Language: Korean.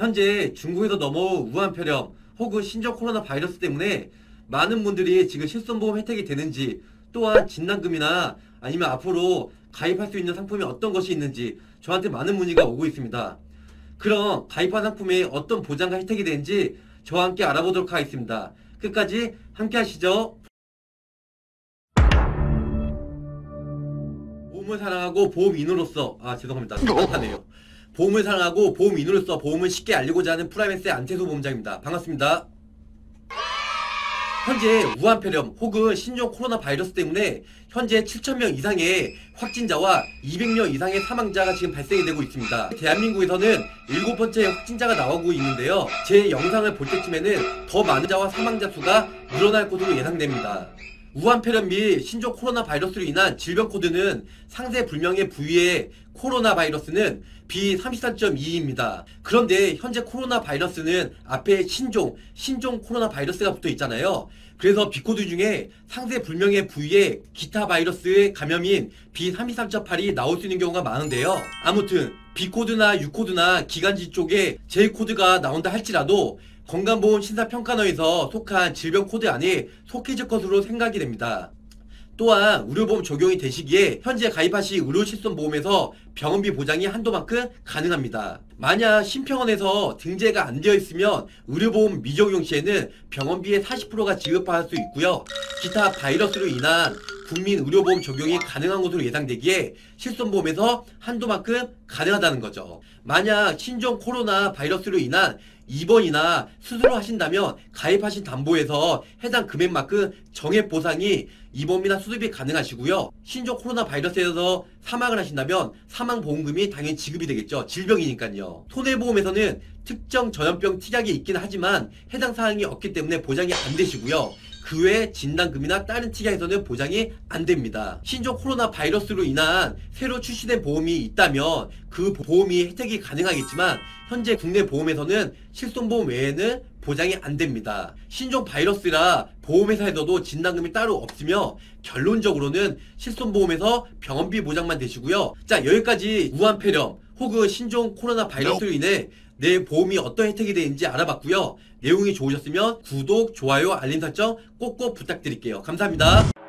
현재 중국에서 넘어온 우한폐렴 혹은 신종 코로나 바이러스 때문에 많은 분들이 지금 실손보험 혜택이 되는지 또한 진단금이나 아니면 앞으로 가입할 수 있는 상품이 어떤 것이 있는지 저한테 많은 문의가 오고 있습니다. 그럼 가입한 상품에 어떤 보장과 혜택이 되는지 저와 함께 알아보도록 하겠습니다. 끝까지 함께 하시죠. 보험을 사랑하고 보험인으로서 아 죄송합니다 답답하네요 보험을 사랑하고 보험 인으로서 보험을 쉽게 알리고자 하는 프라임에셋의 안태수 보험쟁이입니다 반갑습니다 현재 우한폐렴 혹은 신종 코로나 바이러스 때문에 현재 7천명 이상의 확진자와 200명 이상의 사망자가 지금 발생이 되고 있습니다. 대한민국에서는 일곱 번째 확진자가 나오고 있는데요. 제 영상을 볼 때쯤에는 더 많은 자와 사망자 수가 늘어날 것으로 예상됩니다. 우한폐렴 및 신종 코로나 바이러스로 인한 질병 코드는 상세 불명의 부위의 코로나 바이러스는 B33.2입니다. 그런데 현재 코로나 바이러스는 앞에 신종, 신종 코로나 바이러스가 붙어 있잖아요. 그래서 B코드 중에 상세 불명의 부위에 기타 바이러스의 감염인 B33.8이 나올 수 있는 경우가 많은데요. 아무튼 B코드나 U코드나 기관지 쪽에 J코드가 나온다 할지라도 건강보험 심사평가원에서 속한 질병 코드 안에 속해질 것으로 생각이 됩니다. 또한 의료보험 적용이 되시기에 현재 가입하신 의료실손보험에서 병원비 보장이 한도만큼 가능합니다. 만약 심평원에서 등재가 안 되어 있으면 의료보험 미적용 시에는 병원비의 40%가 지급받을 수 있고요. 기타 바이러스로 인한 국민 의료보험 적용이 가능한 것으로 예상되기에 실손보험에서 한도만큼 가능하다는 거죠. 만약 신종 코로나 바이러스로 인한 입원이나 수술을 하신다면 가입하신 담보에서 해당 금액만큼 정액 보상이 입원비나 수술비 가능하시고요. 신종 코로나 바이러스에서 사망을 하신다면 사망 보험금이 당연히 지급이 되겠죠. 질병이니까요. 손해보험에서는 특정 전염병 특약이 있긴 하지만 해당 사항이 없기 때문에 보장이 안 되시고요. 그 외 진단금이나 다른 특약에서는 보장이 안 됩니다. 신종 코로나 바이러스로 인한 새로 출시된 보험이 있다면 그 보험이 혜택이 가능하겠지만 현재 국내 보험에서는 실손보험 외에는 보장이 안 됩니다. 신종 바이러스라 보험회사에서도 진단금이 따로 없으며 결론적으로는 실손보험에서 병원비 보장만 되시고요. 자 여기까지 우한 폐렴 혹은 신종 코로나 바이러스로 인해 내 보험이 어떤 혜택이 되는지 알아봤고요. 내용이 좋으셨으면 구독, 좋아요, 알림 설정 꼭꼭 부탁드릴게요. 감사합니다.